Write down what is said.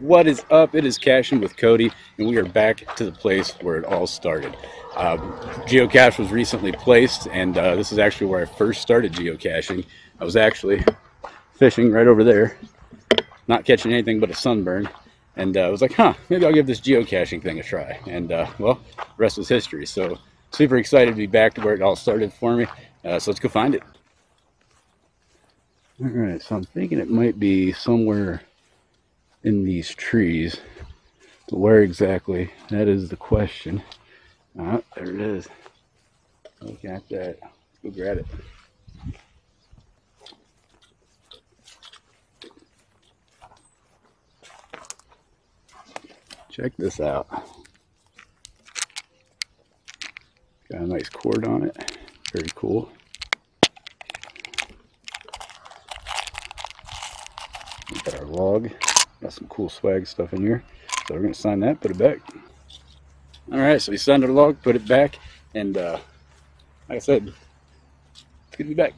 What is up? It is Caching with Cody, and we are back to the place where it all started. Uh, geocache was recently placed, and uh, this is actually where I first started geocaching. I was actually fishing right over there, not catching anything but a sunburn, and uh, I was like, huh, maybe I'll give this geocaching thing a try. And uh, well, rest is history. So super excited to be back to where it all started for me. Uh, so let's go find it. All right, so I'm thinking it might be somewhere in these trees. But where exactly? That is the question. Ah, there it is. Look at that. Go grab it. Check this out. Got a nice cord on it. Very cool. Got our log. Got some cool swag stuff in here. So we're gonna sign that, put it back. All right, so we signed our log, put it back, and uh, like I said, it's good to be back.